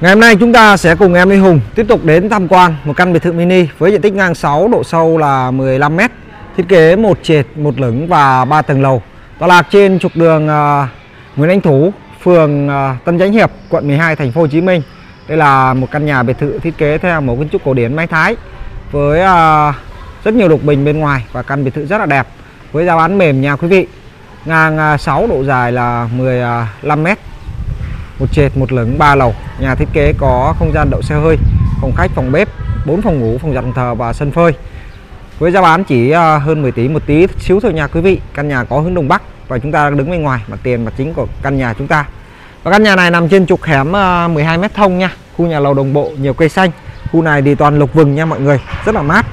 Ngày hôm nay chúng ta sẽ cùng em Lê Hùng tiếp tục đến tham quan một căn biệt thự mini với diện tích ngang 6, độ sâu là 15 m, thiết kế một trệt, một lửng và 3 tầng lầu. Tọa lạc trên trục đường à, Nguyễn Anh Thủ, phường à, Tân Chánh Hiệp, quận 12, thành phố Hồ Chí Minh. Đây là một căn nhà biệt thự thiết kế theo mẫu kiến trúc cổ điển Mái Thái với à, rất nhiều lục bình bên ngoài và căn biệt thự rất là đẹp với giá bán mềm nha quý vị. Ngang 6 độ dài là 15 m một trệt, một lửng, ba lầu. Nhà thiết kế có không gian đậu xe hơi, phòng khách, phòng bếp 4 phòng ngủ, phòng giặt thờ và sân phơi. Với giá bán chỉ à, hơn 10 tỷ, một tí xíu thôi nha quý vị. Căn nhà có hướng đông bắc và chúng ta đang đứng bên ngoài, mặt tiền, mặt chính của căn nhà chúng ta. Và căn nhà này nằm trên trục hẻm à, 12 mét thông nha. Khu nhà lầu đồng bộ, nhiều cây xanh. Khu này thì toàn lục vừng nha mọi người, rất là mát.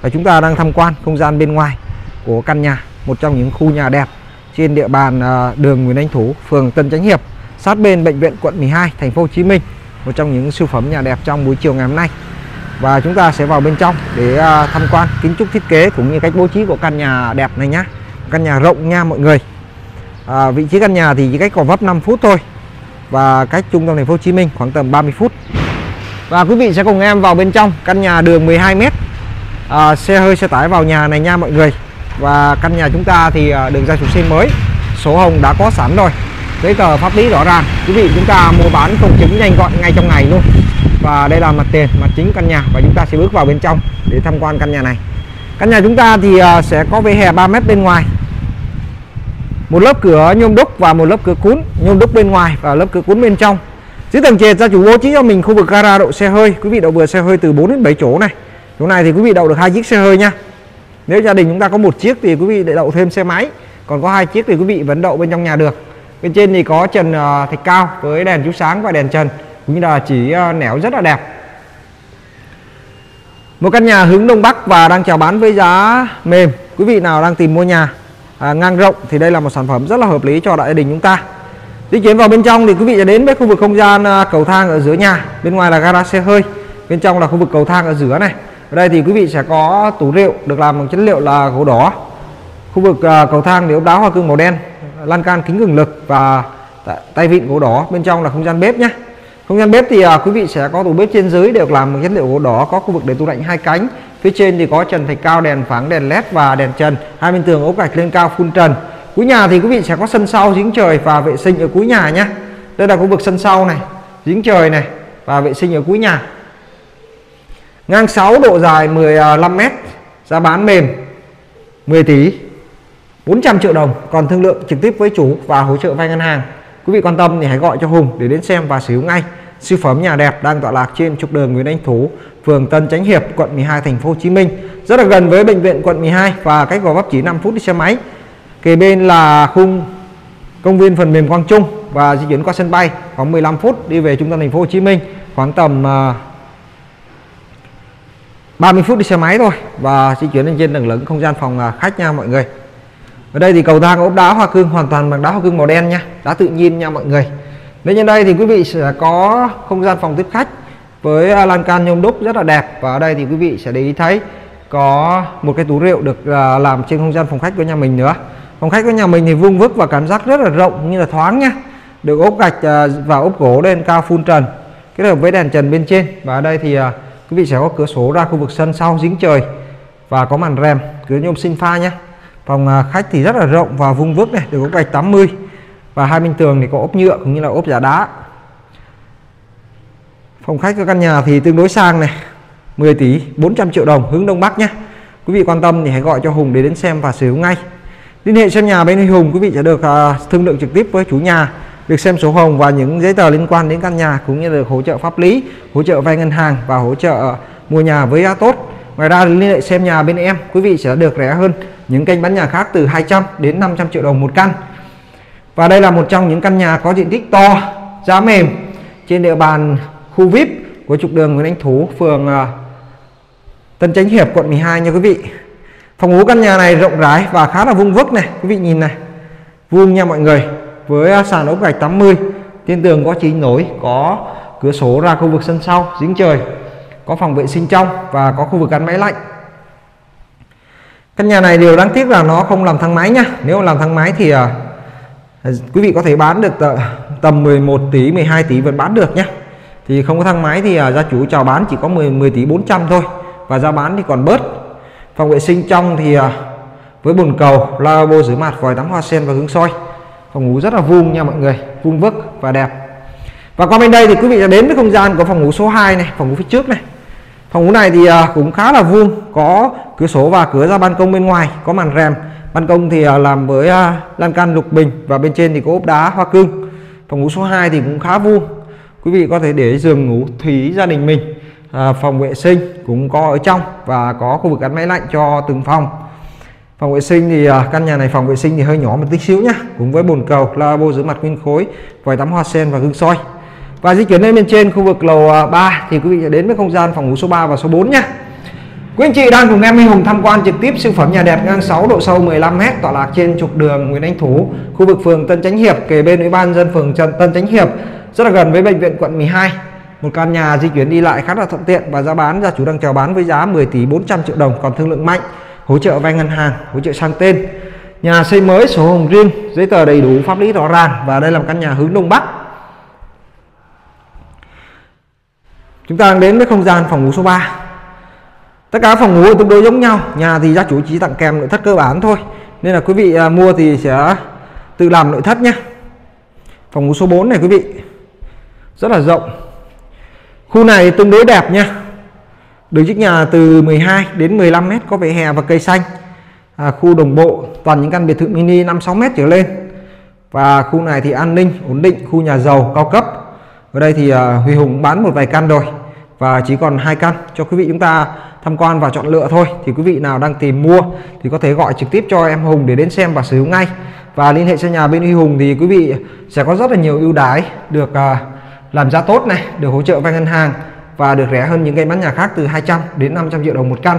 Và chúng ta đang tham quan không gian bên ngoài của căn nhà, một trong những khu nhà đẹp trên địa bàn à, đường Nguyễn Anh Thủ, phường Tân Chánh Hiệp sát bên bệnh viện quận 12 thành phố Hồ Chí Minh một trong những siêu phẩm nhà đẹp trong buổi chiều ngày hôm nay. Và chúng ta sẽ vào bên trong để à, tham quan kiến trúc thiết kế cũng như cách bố trí của căn nhà đẹp này nhá. Căn nhà rộng nha mọi người. À, vị trí căn nhà thì chỉ cách Gò Vấp 5 phút thôi và cách trung tâm thành phố Hồ Chí Minh khoảng tầm 30 phút. Và quý vị sẽ cùng em vào bên trong căn nhà đường 12 m à, xe hơi xe tải vào nhà này nha mọi người. Và căn nhà chúng ta thì à, đường ra chủ xe mới số hồng đã có sẵn rồi giấy tờ pháp lý rõ ràng. Quý vị, chúng ta mua bán công chứng nhanh gọn ngay trong ngày luôn. Và đây là mặt tiền, mặt chính căn nhà và chúng ta sẽ bước vào bên trong để tham quan căn nhà này. Căn nhà chúng ta thì à, sẽ có vỉa hè 3 mét bên ngoài. Một lớp cửa nhôm đúc và một lớp cửa cuốn nhôm đúc bên ngoài và lớp cửa cuốn bên trong. Dưới tầng trệt gia chủ bố trí cho mình khu vực gara đậu xe hơi. Quý vị đậu vừa xe hơi từ 4 đến 7 chỗ này. Chỗ này thì quý vị đậu được hai chiếc xe hơi nha. Nếu gia đình chúng ta có một chiếc thì quý vị để đậu thêm xe máy. Còn có hai chiếc thì quý vị vẫn đậu bên trong nhà được bên trên thì có trần ờ, thạch cao với đèn chiếu sáng và đèn trần. Cũng như là chỉ ờ, nẻo rất là đẹp. Một căn nhà hướng đông bắc và đang chào bán với giá mềm. Quý vị nào đang tìm mua nhà à, ngang rộng thì đây là một sản phẩm rất là hợp lý cho đại gia đình chúng ta. Di chuyển vào bên trong thì quý vị sẽ đến với khu vực không gian ờ, cầu thang ở giữa nhà. Bên ngoài là gara xe hơi bên trong là khu vực cầu thang ở giữa này. Ở đây thì quý vị sẽ có tủ rượu được làm bằng chất liệu là gỗ đỏ. Khu vực cầu thang thì ốp đá hoa cương màu đen lan can kính cường lực và tay vịn gỗ đỏ bên trong là không gian bếp nhé không gian bếp thì à, quý vị sẽ có tủ bếp trên dưới được làm bằng chất liệu gỗ đỏ có khu vực để tủ lạnh hai cánh. Phía trên thì có trần thạch cao đèn phẳng đèn led và đèn trần. Hai bên tường ốp gạch lên cao phun trần. Cuối nhà thì quý vị sẽ có sân sau giếng trời và vệ sinh ở cuối nhà nhé đây là khu vực sân sau này giếng trời này và vệ sinh ở cuối nhà. Ngang 6 độ dài 15 à, mét giá bán mềm 10 tỷ. 400 triệu đồng còn thương lượng trực tiếp với chủ và hỗ trợ vay ngân hàng. Quý vị quan tâm thì hãy gọi cho Hùng để đến xem và sử dụng ngay. Siêu phẩm nhà đẹp đang tọa lạc trên trục đường Nguyễn Anh Thủ, phường Tân Chánh Hiệp, quận 12 thành phố Hồ Chí Minh. Rất là gần với bệnh viện quận 12 và cách Gò Vấp chỉ 5 phút đi xe máy. Kề bên là khung công viên phần mềm Quang Trung và di chuyển qua sân bay. Khoảng 15 phút đi về trung tâm thành phố Hồ Chí Minh, khoảng tầm à, 30 phút đi xe máy thôi và di chuyển lên trên tầng lửng không gian phòng à, khách nha mọi người ở đây thì cầu thang ốp đá hoa cương hoàn toàn bằng đá hoa cương màu đen nha, đá tự nhiên nha mọi người. Bên trên đây thì quý vị sẽ có không gian phòng tiếp khách với lan can nhôm đúc rất là đẹp. Và ở đây thì quý vị sẽ để ý thấy có một cái tủ rượu được à, làm trên không gian phòng khách của nhà mình nữa. Phòng khách của nhà mình thì vuông vức và cảm giác rất là rộng như là thoáng nhá được ốp gạch à, và ốp gỗ lên cao phun trần, kết hợp với đèn trần bên trên. Và ở đây thì à, quý vị sẽ có cửa sổ ra khu vực sân sau dính trời và có màn rèm, cửa nhôm sinh pha nhé phòng à, khách thì rất là rộng và vuông vức này được có gạch 80 và hai bên tường thì có ốp nhựa cũng như là ốp giả đá. Phòng khách của căn nhà thì tương đối sang này 10 tỷ 400 triệu đồng hướng đông bắc nhé quý vị quan tâm thì hãy gọi cho Hùng để đến xem và sử dụng ngay. Liên hệ xem nhà bên Hùng quý vị sẽ được uh, thương lượng trực tiếp với chủ nhà được xem sổ hồng và những giấy tờ liên quan đến căn nhà cũng như được hỗ trợ pháp lý hỗ trợ vay ngân hàng và hỗ trợ à, mua nhà với giá tốt. Ngoài ra liên hệ xem nhà bên em quý vị sẽ được rẻ hơn những kênh bán nhà khác từ 200 đến 500 triệu đồng một căn. Và đây là một trong những căn nhà có diện tích to, giá mềm. Trên địa bàn khu VIP của trục đường Nguyễn Anh Thủ, phường à, Tân Chánh Hiệp, quận 12 nha quý vị. Phòng ngủ căn nhà này rộng rãi và khá là vuông vức này, quý vị nhìn này. Vuông nha mọi người, với à, sàn ốp gạch 80 trên tường có chỉ nổi, có cửa sổ ra khu vực sân sau, giếng trời, có phòng vệ sinh trong và có khu vực gắn máy lạnh căn nhà này điều đáng tiếc là nó không làm thang máy nhá nếu làm thang máy thì à, quý vị có thể bán được tầm 11 tỷ 12 tỷ vẫn bán được nhé thì không có thang máy thì à, gia chủ chào bán chỉ có 10 10 tỷ 400 thôi. Và giá bán thì còn bớt. Phòng vệ sinh trong thì à, với bồn cầu, lavabo, rửa mặt, vòi tắm hoa sen và gương soi. Phòng ngủ rất là vuông nha mọi người, vuông vức và đẹp. Và qua bên đây thì quý vị sẽ đến với không gian của phòng ngủ số 2 này, phòng ngủ phía trước này phòng ngủ này thì à, cũng khá là vuông, có cửa sổ và cửa ra ban công bên ngoài, có màn rèm. Ban công thì à, làm với à, lan can lục bình và bên trên thì có ốp đá hoa cương. Phòng ngủ số 2 thì cũng khá vuông. Quý vị có thể để giường ngủ thủy gia đình mình phòng vệ sinh cũng có ở trong và có khu vực gắn máy lạnh cho từng phòng. Phòng vệ sinh thì căn nhà này phòng vệ sinh thì hơi nhỏ một tí xíu nhá, cùng với bồn cầu, lavabo giữ mặt nguyên khối, vòi tắm hoa sen và gương soi và di chuyển lên bên trên khu vực lầu à, 3 thì quý vị sẽ đến với không gian phòng ngủ số 3 và số 4 nhé Quý anh chị đang cùng em Minh Hùng tham quan trực tiếp siêu phẩm nhà đẹp ngang 6 độ sâu 15m tọa lạc trên trục đường Nguyễn Anh Thủ, khu vực phường Tân Chánh Hiệp, kề bên Ủy ban dân phường trần Tân Chánh Hiệp, rất là gần với bệnh viện quận 12. Một căn nhà di chuyển đi lại khá là thuận tiện và giá bán gia chủ đang chào bán với giá 10 tỷ 400 triệu đồng còn thương lượng mạnh, hỗ trợ vay ngân hàng, hỗ trợ sang tên. Nhà xây mới sổ hồng riêng, giấy tờ đầy đủ, pháp lý rõ ràng và đây là một căn nhà hướng đông bắc chúng ta đang đến với không gian phòng ngủ số 3 tất cả phòng ngủ tương đối giống nhau nhà thì gia chủ chỉ tặng kèm nội thất cơ bản thôi. Nên là quý vị à, mua thì sẽ tự làm nội thất nhé phòng ngủ số 4 này quý vị rất là rộng. Khu này tương đối đẹp nha đường chiếc nhà từ 12 đến 15 mét có vỉa hè và cây xanh. À, khu đồng bộ toàn những căn biệt thự mini 5-6 mét trở lên. Và khu này thì an ninh ổn định khu nhà giàu cao cấp ở đây thì à, Huy Hùng bán một vài căn rồi và chỉ còn hai căn cho quý vị chúng ta tham quan và chọn lựa thôi. Thì quý vị nào đang tìm mua thì có thể gọi trực tiếp cho em Hùng để đến xem và sử dụng ngay. Và liên hệ xe nhà bên Huy Hùng thì quý vị sẽ có rất là nhiều ưu đãi được à, làm giá tốt này, được hỗ trợ vay ngân hàng và được rẻ hơn những cây bán nhà khác từ 200 đến 500 triệu đồng một căn.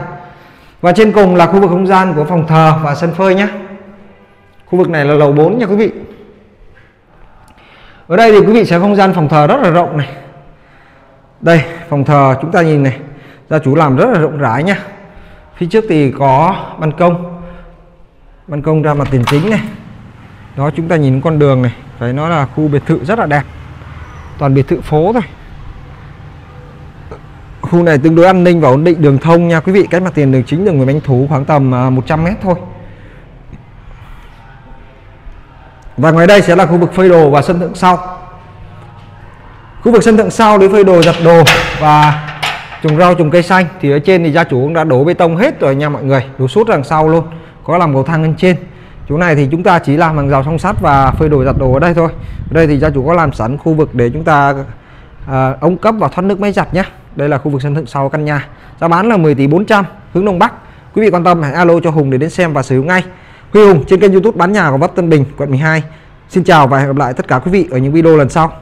Và trên cùng là khu vực không gian của phòng thờ và sân phơi nhé. Khu vực này là lầu 4 nha quý vị ở đây thì quý vị sẽ không gian phòng thờ rất là rộng này. Đây phòng thờ chúng ta nhìn này. Gia chủ làm rất là rộng rãi nhá. Phía trước thì có ban công. Ban công ra mặt tiền chính này. Đó chúng ta nhìn con đường này. Phải nói là khu biệt thự rất là đẹp. Toàn biệt thự phố thôi. Khu này tương đối an ninh và ổn định đường thông nha quý vị. Cách mặt tiền đường chính đường người bánh thú khoảng tầm 100 à, mét thôi. Và ngoài đây sẽ là khu vực phơi đồ và sân thượng sau. Khu vực sân thượng sau để phơi đồ giặt đồ và trồng rau trồng cây xanh thì ở trên thì gia chủ cũng đã đổ bê tông hết rồi nha mọi người. Đổ suốt đằng sau luôn có làm cầu thang lên trên. Chỗ này thì chúng ta chỉ làm bằng rào song sắt và phơi đồ giặt đồ ở đây thôi. Ở đây thì gia chủ có làm sẵn khu vực để chúng ta à, ống cấp và thoát nước máy giặt nhé đây là khu vực sân thượng sau căn nhà. Giá bán là 10 tỷ 400 hướng đông bắc. Quý vị quan tâm hãy alo cho Hùng để đến xem và sử dụng ngay. Huy Hùng trên kênh YouTube bán nhà của Bắc Tân Bình, quận 12. Xin chào và hẹn gặp lại tất cả quý vị ở những video lần sau.